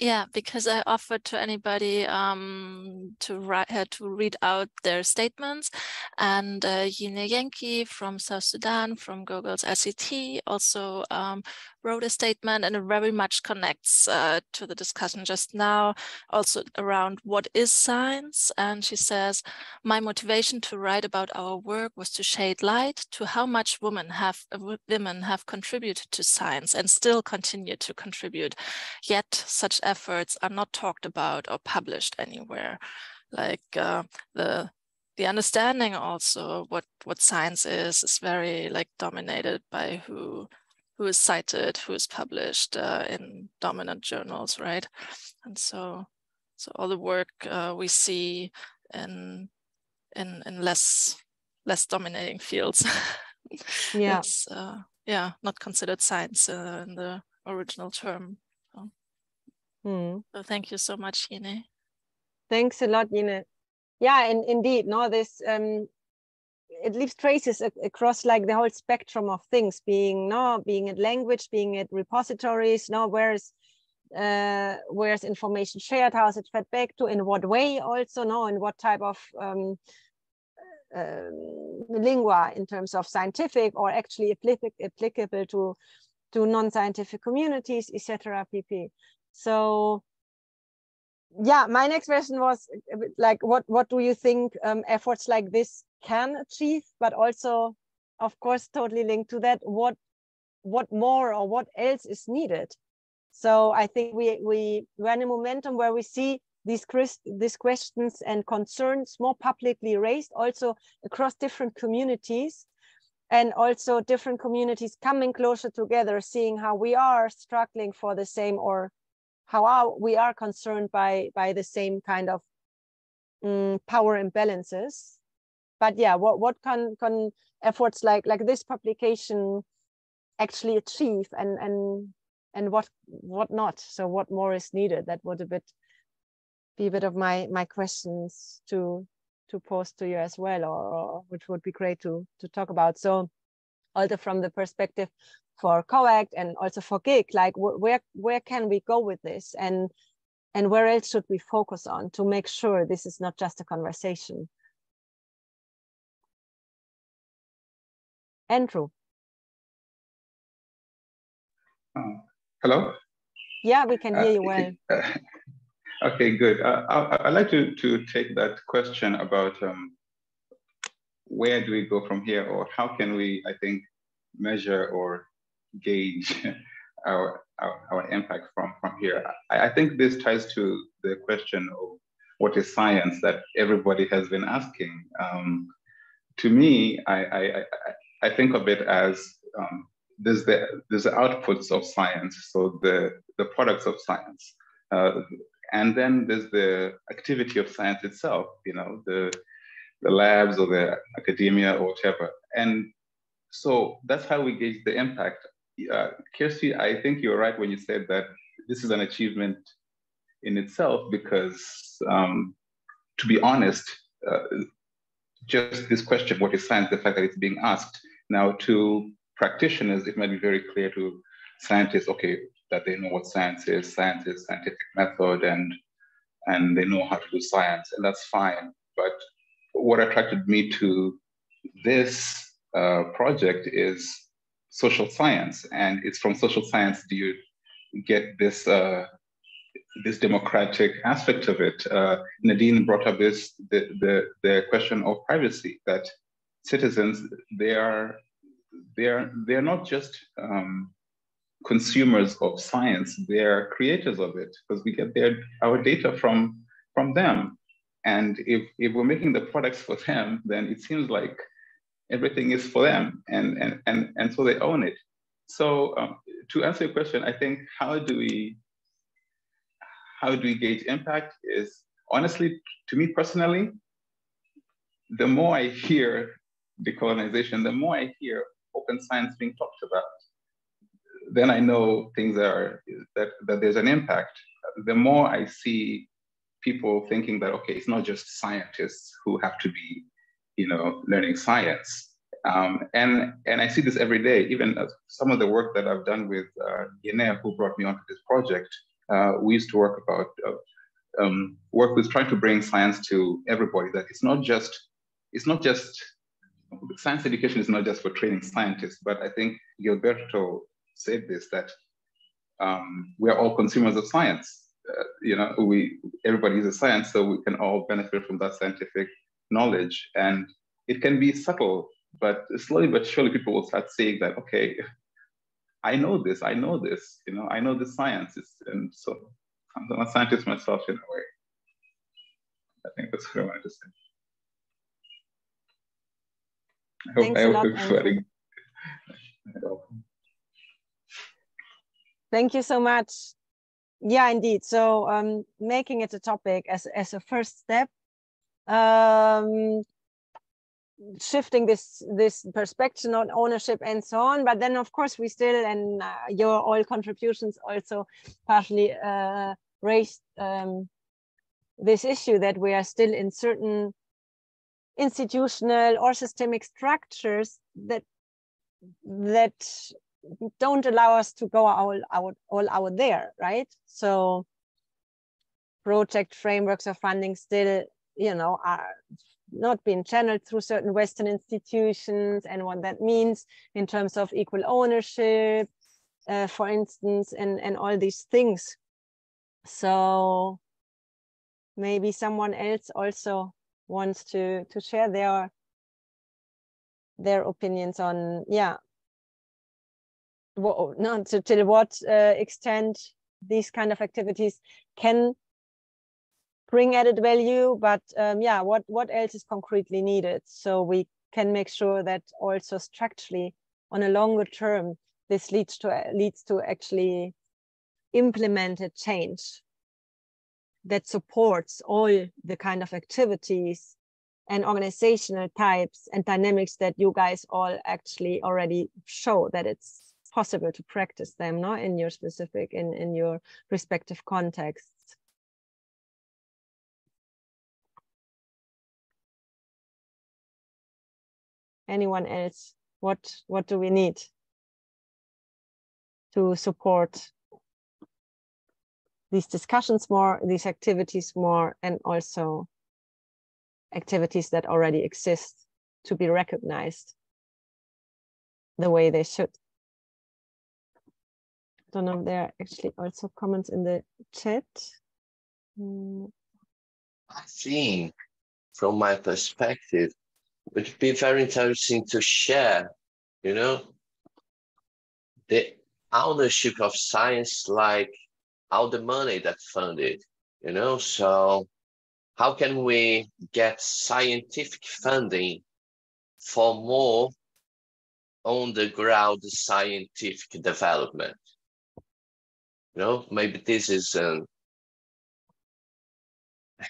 Yeah, because I offered to anybody um, to write uh, to read out their statements, and uh, Yine Yankee from South Sudan, from Google's LCT, also um, wrote a statement, and it very much connects uh, to the discussion just now, also around what is science. And she says, "My motivation to write about our work was to shed light to how much women have uh, women have contributed to science and still continue to contribute. Yet such efforts are not talked about or published anywhere. Like uh, the the understanding also what what science is is very like dominated by who who is cited, who is published uh, in dominant journals, right? And so so all the work uh, we see in in in less less dominating fields. yeah. It's uh, yeah, not considered science uh, in the original term. Hmm. So thank you so much, Yine. Thanks a lot, Yine. Yeah, and indeed, no, this um, it leaves traces across like the whole spectrum of things, being no, being it language, being at repositories, no, where's uh, where's information shared, how is it fed back to, in what way also, no, in what type of um, uh, lingua in terms of scientific or actually applicable to to non-scientific communities, etc. pp. So yeah, my next question was like, what, what do you think um, efforts like this can achieve, but also, of course, totally linked to that, what, what more or what else is needed? So I think we, we we ran a momentum where we see these, these questions and concerns more publicly raised also across different communities and also different communities coming closer together, seeing how we are struggling for the same or how are, we are concerned by by the same kind of um, power imbalances. But yeah what what can can efforts like like this publication actually achieve and and and what what not? So what more is needed? That would a bit be a bit of my my questions to to pose to you as well or, or which would be great to to talk about. So also from the perspective for COACT and also for GIG, like where where can we go with this and and where else should we focus on to make sure this is not just a conversation? Andrew. Uh, hello? Yeah, we can hear uh, you well. okay, good. Uh, I, would like to, to take that question about um, where do we go from here or how can we, I think, measure or gauge our, our, our, impact from, from here. I, I think this ties to the question of what is science that everybody has been asking. Um, to me, I, I, I, think of it as um, there's the there's the outputs of science, so the the products of science, uh, and then there's the activity of science itself. You know, the the labs or the academia or whatever. And so that's how we gauge the impact uh, Kirsty, I think you're right when you said that this is an achievement in itself because, um, to be honest, uh, just this question, what is science, the fact that it's being asked now to practitioners, it might be very clear to scientists, okay, that they know what science is, science is scientific method, and and they know how to do science, and that's fine. But what attracted me to this uh, project is social science, and it's from social science do you get this uh, this democratic aspect of it. Uh, Nadine brought up this the, the the question of privacy that citizens they are they are they are not just um, consumers of science; they are creators of it because we get their our data from from them. And if if we're making the products for them, then it seems like everything is for them, and and and and so they own it. So um, to answer your question, I think how do we how do we gauge impact is honestly, to me personally, the more I hear decolonization, the more I hear open science being talked about, then I know things are that, that there's an impact. The more I see people thinking that okay, it's not just scientists who have to be, you know, learning science. Um, and and I see this every day. Even some of the work that I've done with uh, who brought me onto this project, uh, we used to work about uh, um, work with trying to bring science to everybody. That it's not just it's not just science education is not just for training scientists, but I think Gilberto said this that um, we are all consumers of science. Uh, you know, we everybody uses science, so we can all benefit from that scientific knowledge, and it can be subtle, but slowly but surely people will start seeing that okay, I know this, I know this, you know, I know the science, it's, and so I'm a scientist myself in a way. I think that's what I wanted to say. I hope Thanks I a lot, everybody. Thank you so much. Yeah, indeed. So um, making it a topic as, as a first step, um, shifting this this perspective on ownership and so on. But then, of course, we still and uh, your all contributions also partially uh, raised um, this issue that we are still in certain institutional or systemic structures that that don't allow us to go all out all out there right? So project frameworks of funding still you know are not being channeled through certain western institutions and what that means in terms of equal ownership uh, for instance and and all these things. So maybe someone else also wants to to share their their opinions on yeah not to till what uh, extent these kind of activities can bring added value but um, yeah what what else is concretely needed? So we can make sure that also structurally on a longer term this leads to leads to actually implemented change that supports all the kind of activities and organizational types and dynamics that you guys all actually already show that it's possible to practice them not in your specific in in your respective contexts. Anyone else? What what do we need to support these discussions more these activities more and also activities that already exist to be recognized the way they should don't know if there are actually also comments in the chat mm. I think from my perspective it would be very interesting to share, you know, the ownership of science, like all the money that funded, you know. So, how can we get scientific funding for more on the ground scientific development? You know, maybe this is an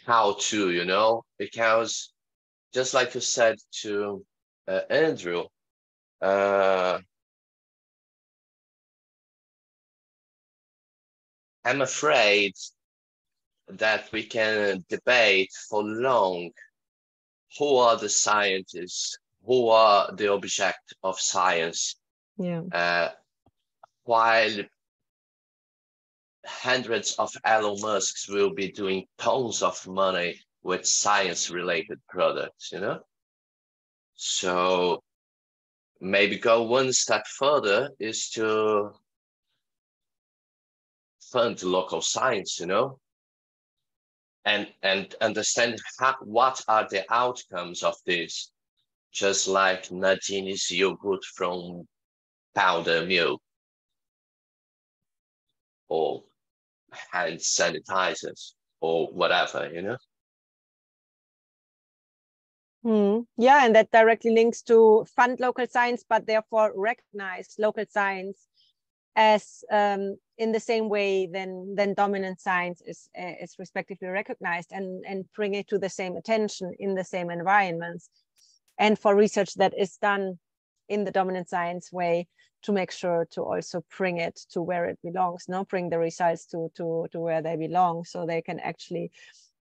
how to, you know, because just like you said to uh, Andrew, uh, I'm afraid that we can debate for long who are the scientists, who are the object of science. Yeah. Uh, while hundreds of Elon Musks will be doing tons of money with science related products, you know? So maybe go one step further is to fund local science, you know? And, and understand how, what are the outcomes of this, just like Nadine's yogurt from powder milk or hand sanitizers or whatever, you know? Hmm. Yeah, and that directly links to fund local science, but therefore recognize local science as um, in the same way than than dominant science is uh, is respectively recognized, and and bring it to the same attention in the same environments, and for research that is done in the dominant science way to make sure to also bring it to where it belongs, not bring the results to to to where they belong, so they can actually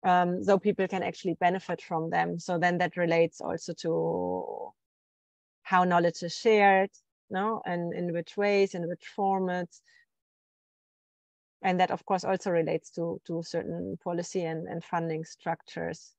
um, so people can actually benefit from them. So then that relates also to how knowledge is shared, no, and in which ways, in which formats. And that of course also relates to, to certain policy and, and funding structures.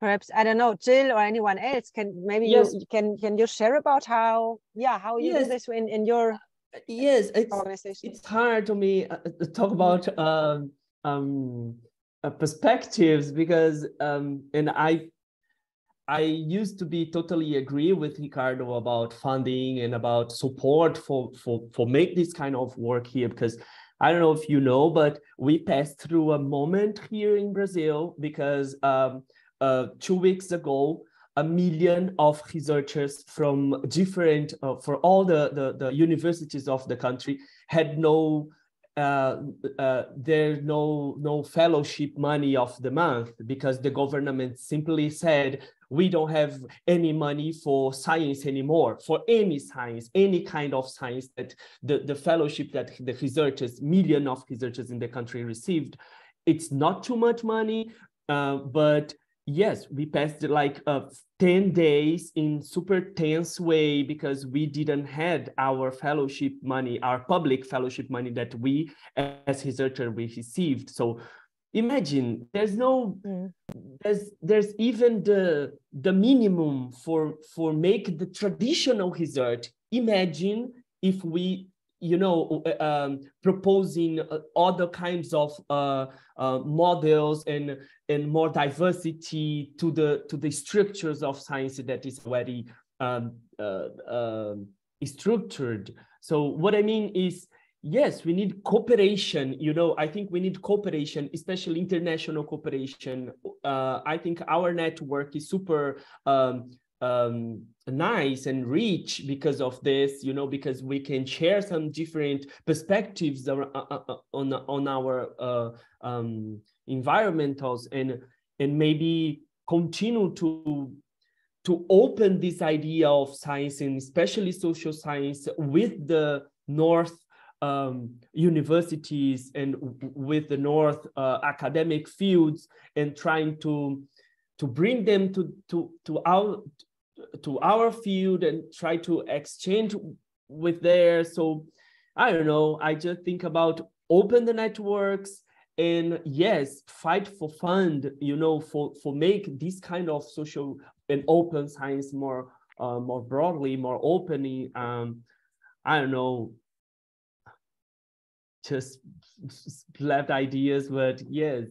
Perhaps I don't know, Jill or anyone else can maybe yes. you can can you share about how yeah how you yes. do this in, in your yes it's, it's hard to me uh, to talk about um, um, uh, perspectives because um, and i i used to be totally agree with ricardo about funding and about support for for for make this kind of work here because i don't know if you know but we passed through a moment here in brazil because um, uh, two weeks ago a million of researchers from different, uh, for all the, the, the, universities of the country had no, uh, uh, there's no, no fellowship money of the month because the government simply said, we don't have any money for science anymore, for any science, any kind of science that the, the fellowship that the researchers, million of researchers in the country received. It's not too much money, uh, but yes, we passed like uh, 10 days in super tense way because we didn't had our fellowship money, our public fellowship money that we as researcher we received. So imagine there's no mm. there's there's even the the minimum for for make the traditional research. Imagine if we you know, uh, um, proposing uh, other kinds of uh, uh, models and and more diversity to the to the structures of science that is already um, uh, um, structured. So what I mean is, yes, we need cooperation. You know, I think we need cooperation, especially international cooperation. Uh, I think our network is super. Um, um, nice and rich because of this, you know, because we can share some different perspectives on on, on our uh, um, environmentals and and maybe continue to to open this idea of science and especially social science with the North um, universities and with the North uh, academic fields and trying to to bring them to to to our to our field and try to exchange with theirs. So I don't know. I just think about open the networks and yes, fight for fund. You know, for for make this kind of social and open science more uh, more broadly, more openly. Um, I don't know. Just left ideas, but yes.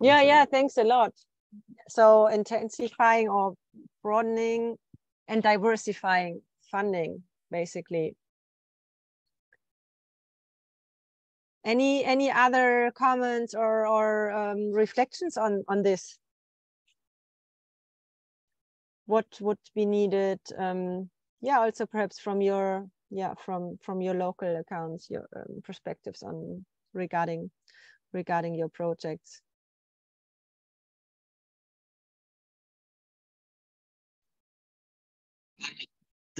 Yeah, yeah. Thanks a lot. So intensifying or broadening and diversifying funding, basically. Any any other comments or or um, reflections on on this? What would be needed? Um, yeah, also perhaps from your yeah from from your local accounts, your um, perspectives on regarding regarding your projects.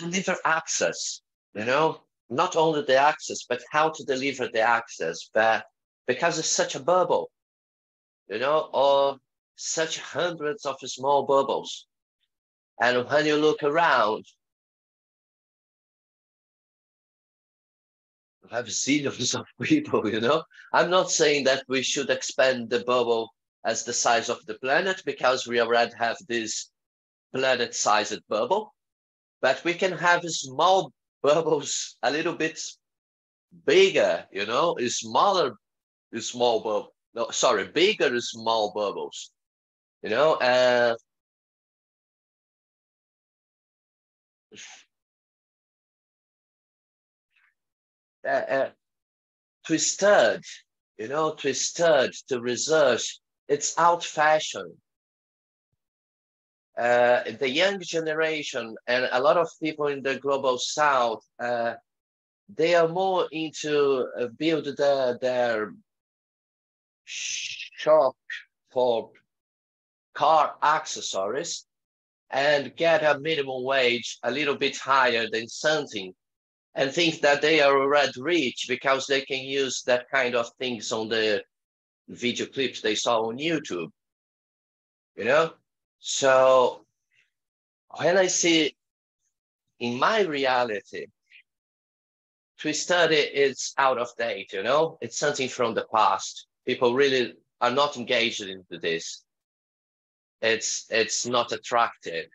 Deliver access, you know, not only the access, but how to deliver the access. But because it's such a bubble, you know, or such hundreds of small bubbles. And when you look around, you have zillions of people, you know. I'm not saying that we should expand the bubble as the size of the planet because we already have this planet-sized bubble, but we can have small bubbles a little bit bigger, you know, smaller, small bubble. No, sorry, bigger small bubbles you know uh, uh, uh, twisted you know twisted to research it's out fashion uh, the young generation and a lot of people in the global south uh, they are more into uh, build their, their shop for car accessories and get a minimum wage a little bit higher than something and think that they are already rich because they can use that kind of things on the video clips they saw on YouTube. You know? So when I see in my reality, Twisted is out of date, you know? It's something from the past. People really are not engaged into this it's it's not attractive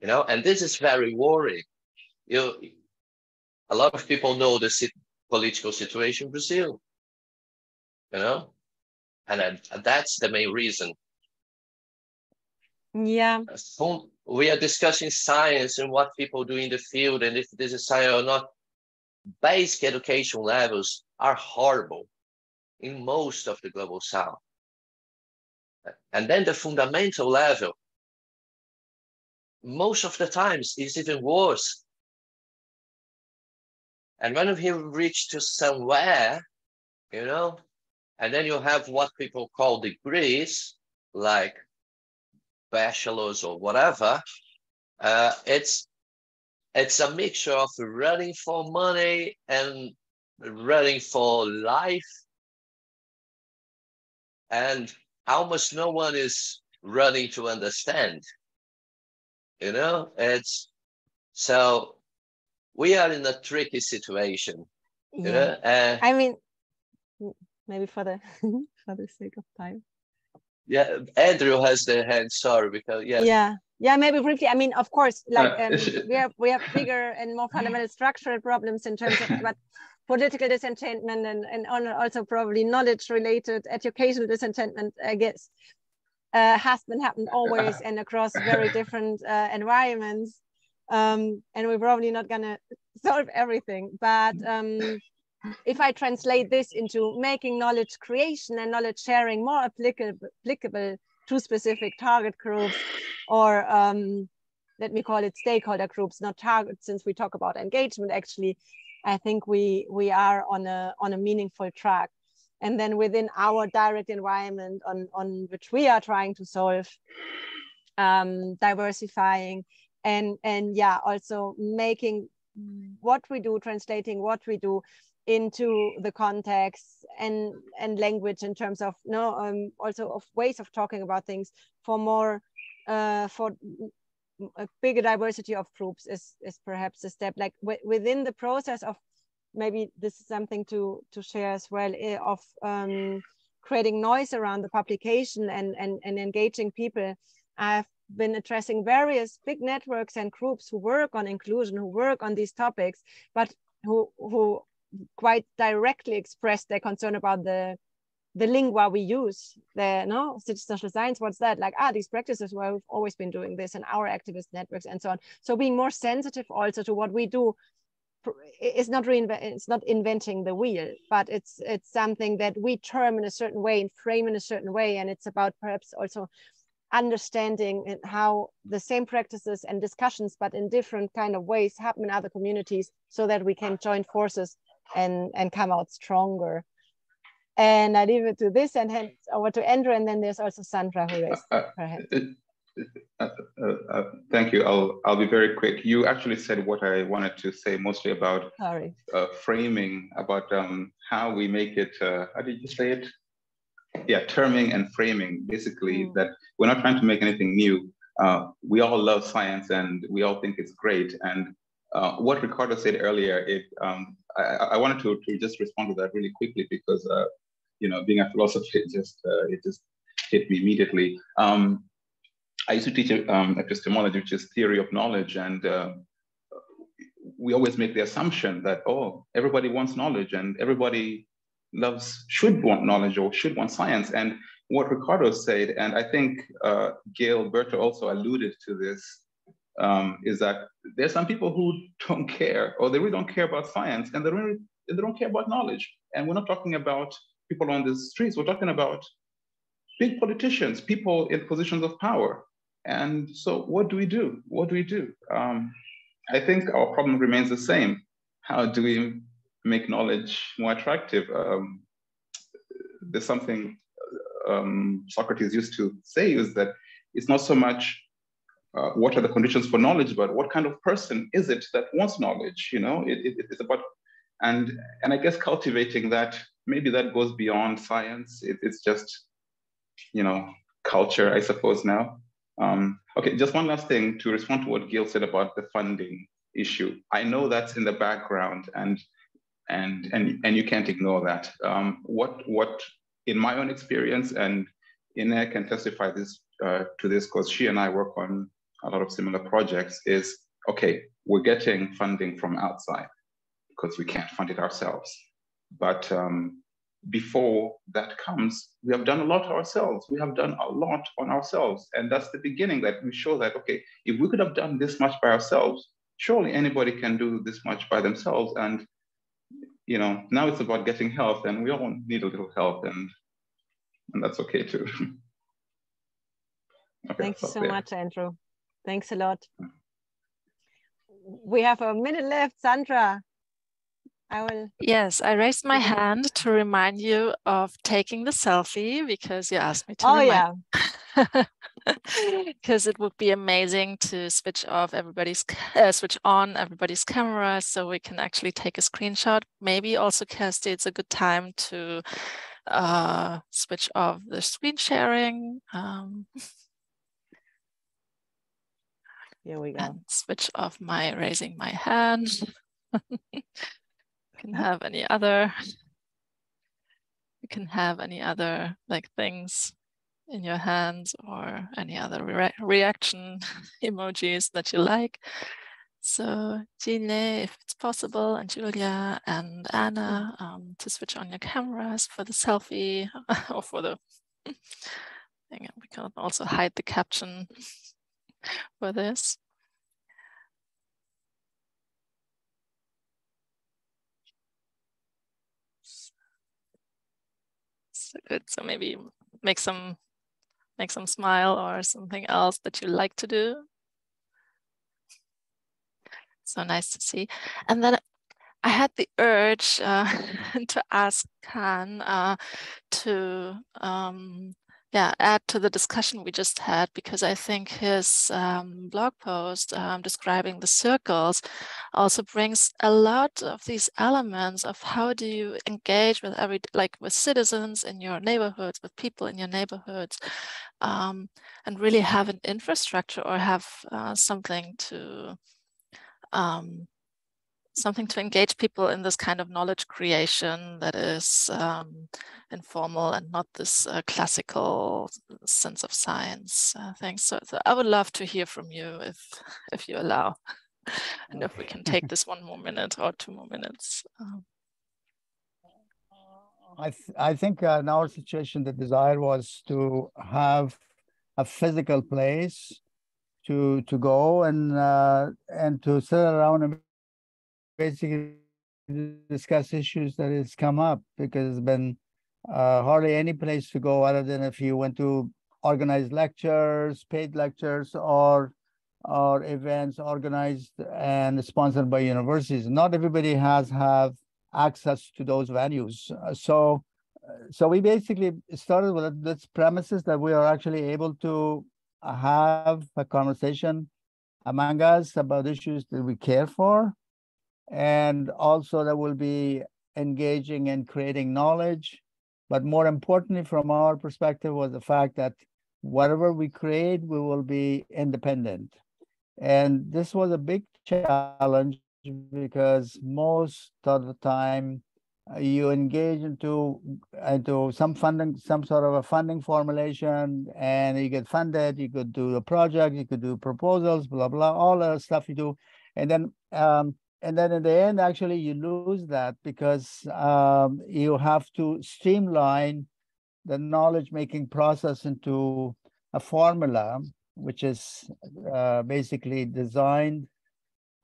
you know and this is very worrying you a lot of people know the political situation in brazil you know and that's the main reason yeah. We are discussing science and what people do in the field and if this is science or not. Basic education levels are horrible in most of the global south. And then the fundamental level, most of the times is even worse. And when you reach to somewhere, you know, and then you have what people call degrees, like bachelors or whatever, uh, it's it's a mixture of running for money and running for life and almost no one is running to understand. You know, it's so we are in a tricky situation. Yeah. You know? Uh, I mean, maybe for the for the sake of time. Yeah, Andrew has the hand. Sorry, because yeah. Yeah, yeah. Maybe briefly. I mean, of course, like uh, um, we have we have bigger and more fundamental structural problems in terms of what political disenchantment and, and also probably knowledge related educational disenchantment, I guess, uh, has been happened always and across very different uh, environments. Um, and we're probably not gonna solve everything, but um, if I translate this into making knowledge creation and knowledge sharing more applicable, applicable to specific target groups or um, let me call it stakeholder groups, not target, since we talk about engagement actually, I think we we are on a on a meaningful track. And then within our direct environment on, on which we are trying to solve, um, diversifying and and yeah, also making what we do, translating what we do into the context and and language in terms of no um, also of ways of talking about things for more uh, for a bigger diversity of groups is is perhaps a step like within the process of maybe this is something to to share as well eh, of um, creating noise around the publication and, and and engaging people. I've been addressing various big networks and groups who work on inclusion who work on these topics but who who quite directly expressed their concern about the the lingua we use, the no social science, what's that? Like, ah, these practices where we've always been doing this and our activist networks and so on. So being more sensitive also to what we do is not reinvent it's not inventing the wheel, but it's it's something that we term in a certain way and frame in a certain way. And it's about perhaps also understanding how the same practices and discussions, but in different kind of ways happen in other communities so that we can join forces and, and come out stronger. And I leave it to this and hand over to Andrew. And then there's also Sandra who raised uh, her hand. uh, uh, uh, thank you. I'll I'll be very quick. You actually said what I wanted to say, mostly about Sorry. Uh, framing, about um, how we make it. Uh, how did you say it? Yeah, terming and framing. Basically, mm. that we're not trying to make anything new. Uh, we all love science and we all think it's great. And what Ricardo said earlier, it um, I, I, wanted to, to just respond to that really quickly because you know, being a philosopher, it just it just hit me immediately. Um, I used to teach um, epistemology, which is theory of knowledge, and uh, we always make the assumption that oh, everybody wants knowledge, and everybody loves should want knowledge or should want science. And what Ricardo said, and I think uh, Gilberto also alluded to this, um, is that there's some people who don't care, or they really don't care about science, and they really they don't care about knowledge. And we're not talking about people on the streets. We're talking about big politicians, people in positions of power. And so, what do we do? What do we do? Um, I think our problem remains the same. How do we make knowledge more attractive? Um, there's something um, Socrates used to say is that it's not so much uh, what are the conditions for knowledge, but what kind of person is it that wants knowledge? You know, it, it, it's about and and I guess cultivating that maybe that goes beyond science. It, it's just you know culture, I suppose now. Um, okay, just one last thing to respond to what Gail said about the funding issue. I know that's in the background, and and and and you can't ignore that. Um, what what in my own experience, and Ine can testify this uh, to this because she and I work on a lot of similar projects. Is okay, we're getting funding from outside because we can't fund it ourselves, but um, before that comes, we have done a lot ourselves. We have done a lot on ourselves. And that's the beginning that we show that, okay, if we could have done this much by ourselves, surely anybody can do this much by themselves. And, you know, now it's about getting help and we all need a little help and, and that's okay too. okay, Thank you so there. much, Andrew. Thanks a lot. We have a minute left, Sandra. I will. Yes, I raised my hand to remind you of taking the selfie because you asked me to. Oh, yeah. Because it would be amazing to switch off everybody's, uh, switch on everybody's camera so we can actually take a screenshot. Maybe also, Kirsty, it's a good time to uh, switch off the screen sharing. Um, Here we go. And switch off my raising my hand You can have any other you can have any other like things in your hands or any other re reaction emojis that you like. So Gine, if it's possible, and Julia and Anna um, to switch on your cameras for the selfie or for the thing. We can also hide the caption for this. So good. So maybe make some make some smile or something else that you like to do. So nice to see. And then I had the urge uh, to ask Khan uh, to um, yeah, add to the discussion we just had because I think his um, blog post um, describing the circles also brings a lot of these elements of how do you engage with every like with citizens in your neighborhoods, with people in your neighborhoods, um, and really have an infrastructure or have uh, something to um, something to engage people in this kind of knowledge creation that is um, informal and not this uh, classical sense of science uh, thing. So, so, I would love to hear from you if if you allow, and if we can take this one more minute or two more minutes. Um, I th I think uh, in our situation, the desire was to have a physical place to to go and uh, and to sit around and basically discuss issues that has come up because it's been uh, hardly any place to go other than if you went to organized lectures, paid lectures, or or events organized and sponsored by universities. Not everybody has have access to those venues. Uh, so, so we basically started with this premises that we are actually able to have a conversation among us about issues that we care for. And also that will be engaging in creating knowledge. But more importantly, from our perspective, was the fact that whatever we create, we will be independent. And this was a big challenge because most of the time uh, you engage into into some funding, some sort of a funding formulation, and you get funded. You could do a project, you could do proposals, blah blah, all the stuff you do, and then um, and then in the end, actually, you lose that because um, you have to streamline the knowledge making process into a formula, which is uh, basically designed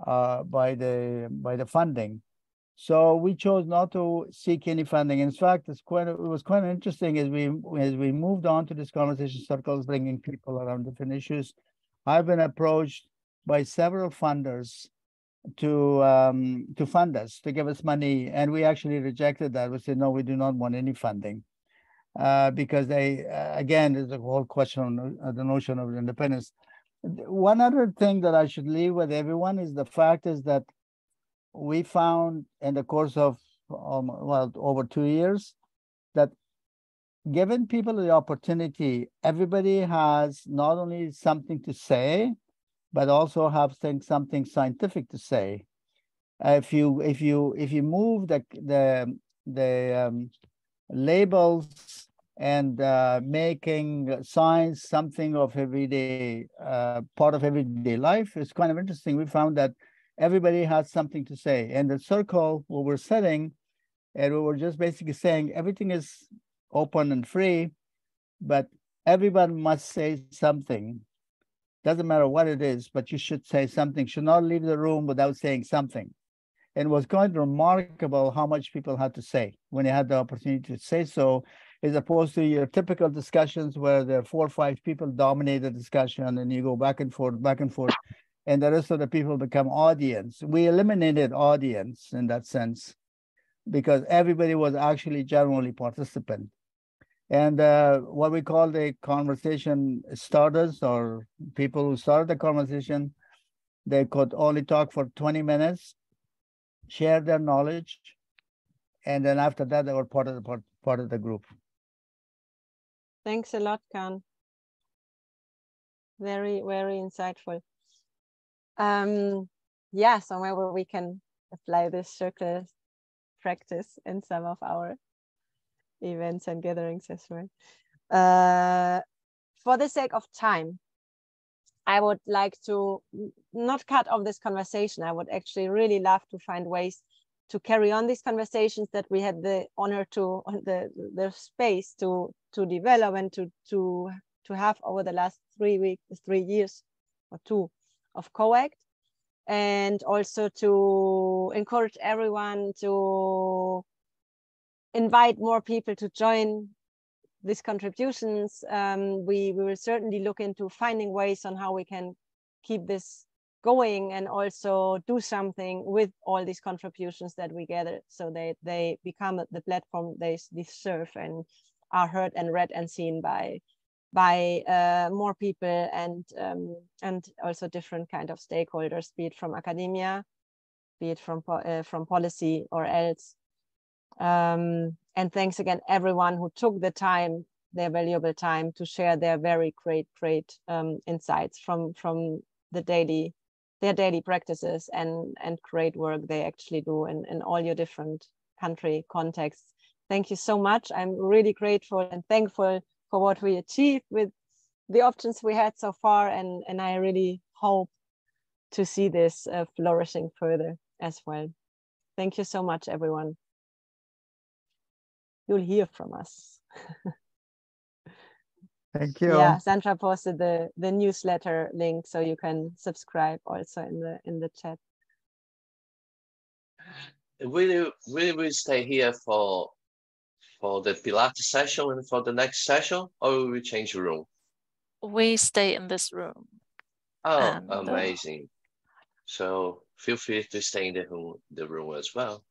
uh, by the by the funding. So we chose not to seek any funding. In fact, it's quite it was quite interesting as we as we moved on to this conversation circles, bringing people around different issues. I've been approached by several funders to um, to fund us to give us money, and we actually rejected that. We said no, we do not want any funding uh, because they uh, again there's a whole question on uh, the notion of independence. One other thing that I should leave with everyone is the fact is that we found in the course of um, well over two years that given people the opportunity everybody has not only something to say but also have something scientific to say uh, if you if you if you move the the the um, labels and uh, making science something of everyday uh, part of everyday life is kind of interesting we found that everybody has something to say. And the circle where we're sitting, and we were just basically saying everything is open and free, but everyone must say something. Doesn't matter what it is, but you should say something. Should not leave the room without saying something. And it was quite remarkable how much people had to say when they had the opportunity to say so, as opposed to your typical discussions where there are four or five people dominate the discussion and you go back and forth, back and forth and the rest of the people become audience. We eliminated audience in that sense because everybody was actually generally participant. And uh, what we call the conversation starters or people who started the conversation, they could only talk for 20 minutes, share their knowledge, and then after that, they were part of the part, part of the group. Thanks a lot, Khan. Very, very insightful um, yeah, somewhere where we can apply this circle practice in some of our events and gatherings as well. Uh, for the sake of time, I would like to not cut off this conversation. I would actually really love to find ways to carry on these conversations that we had the honor to the the space to to develop and to to to have over the last three weeks, three years or two of COACT and also to encourage everyone to invite more people to join these contributions. Um, we, we will certainly look into finding ways on how we can keep this going and also do something with all these contributions that we gather so that they become the platform they deserve and are heard and read and seen by by uh, more people and um, and also different kind of stakeholders, be it from academia, be it from uh, from policy or else. Um, and thanks again, everyone who took the time, their valuable time, to share their very great, great um, insights from from the daily their daily practices and and great work they actually do in, in all your different country contexts. Thank you so much. I'm really grateful and thankful for what we achieved with the options we had so far. And, and I really hope to see this uh, flourishing further as well. Thank you so much, everyone. You'll hear from us. Thank you. Yeah, Sandra posted the, the newsletter link so you can subscribe also in the in the chat. Will will we stay here for for the Pilates session and for the next session, or will we change the room? We stay in this room. Oh, and, uh, amazing. Uh, so feel free to stay in the room, the room as well.